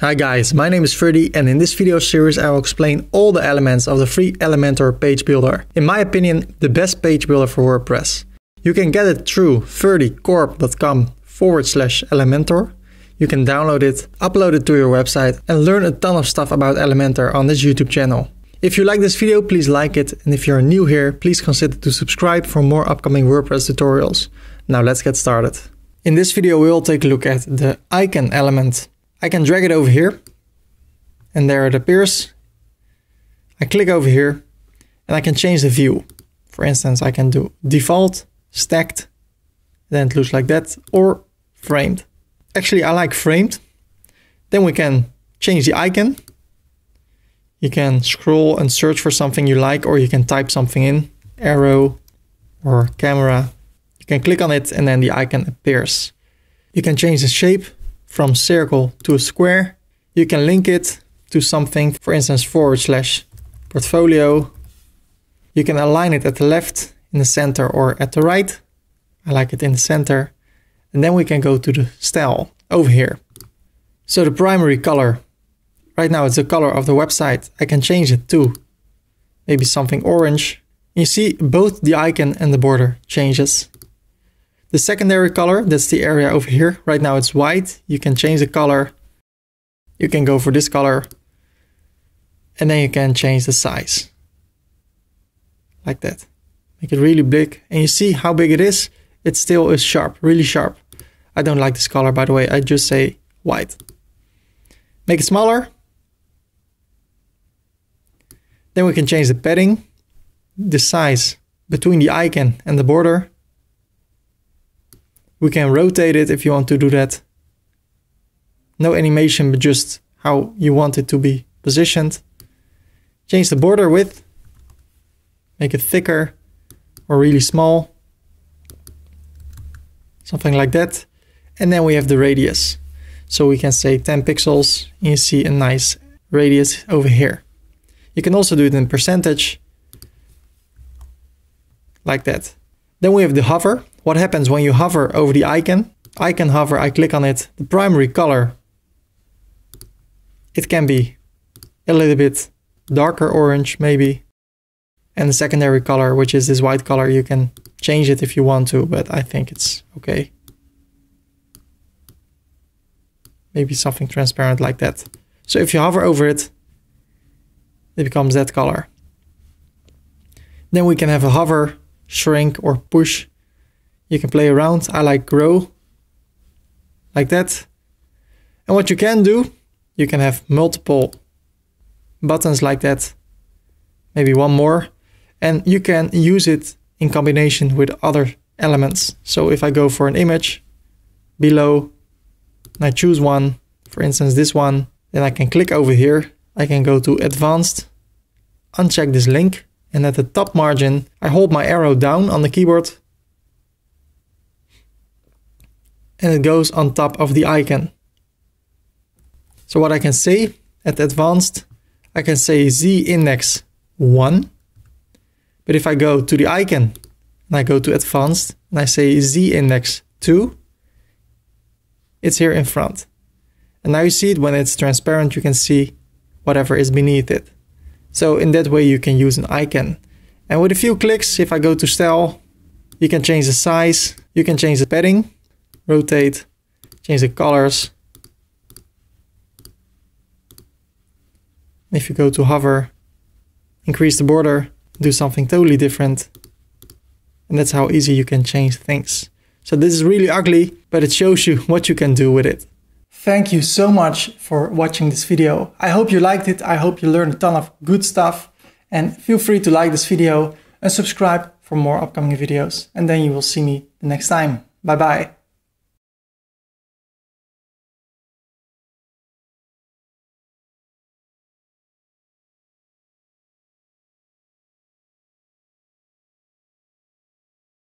Hi guys, my name is Ferdy and in this video series I will explain all the elements of the free Elementor page builder. In my opinion, the best page builder for WordPress. You can get it through ferdycorp.com forward slash Elementor. You can download it, upload it to your website and learn a ton of stuff about Elementor on this YouTube channel. If you like this video, please like it and if you're new here, please consider to subscribe for more upcoming WordPress tutorials. Now let's get started. In this video we will take a look at the icon element. I can drag it over here and there it appears. I click over here and I can change the view. For instance, I can do default, stacked, then it looks like that, or framed. Actually, I like framed. Then we can change the icon. You can scroll and search for something you like, or you can type something in, arrow or camera. You can click on it and then the icon appears. You can change the shape from circle to a square. You can link it to something, for instance, forward slash portfolio. You can align it at the left, in the center, or at the right. I like it in the center. And then we can go to the style over here. So the primary color, right now it's the color of the website. I can change it to maybe something orange. You see both the icon and the border changes. The secondary color, that's the area over here. Right now it's white. You can change the color. You can go for this color. And then you can change the size. Like that. Make it really big. And you see how big it is? It still is sharp, really sharp. I don't like this color, by the way. I just say white. Make it smaller. Then we can change the padding, the size between the icon and the border. We can rotate it if you want to do that. No animation, but just how you want it to be positioned. Change the border width. Make it thicker or really small. Something like that. And then we have the radius. So we can say 10 pixels and you see a nice radius over here. You can also do it in percentage like that. Then we have the hover. What happens when you hover over the icon? Icon hover, I click on it. The primary color, it can be a little bit darker orange maybe. And the secondary color, which is this white color, you can change it if you want to, but I think it's okay. Maybe something transparent like that. So if you hover over it, it becomes that color. Then we can have a hover shrink or push. You can play around. I like grow like that. And what you can do, you can have multiple buttons like that. Maybe one more. And you can use it in combination with other elements. So if I go for an image below and I choose one, for instance, this one, then I can click over here. I can go to advanced, uncheck this link and at the top margin, I hold my arrow down on the keyboard and it goes on top of the icon. So what I can say at advanced, I can say z index 1. But if I go to the icon and I go to advanced and I say z index 2, it's here in front. And now you see it when it's transparent, you can see whatever is beneath it. So in that way you can use an icon. And with a few clicks, if I go to style, you can change the size, you can change the padding, rotate, change the colors. If you go to hover, increase the border, do something totally different. And that's how easy you can change things. So this is really ugly, but it shows you what you can do with it. Thank you so much for watching this video. I hope you liked it. I hope you learned a ton of good stuff. And feel free to like this video and subscribe for more upcoming videos. And then you will see me the next time. Bye bye.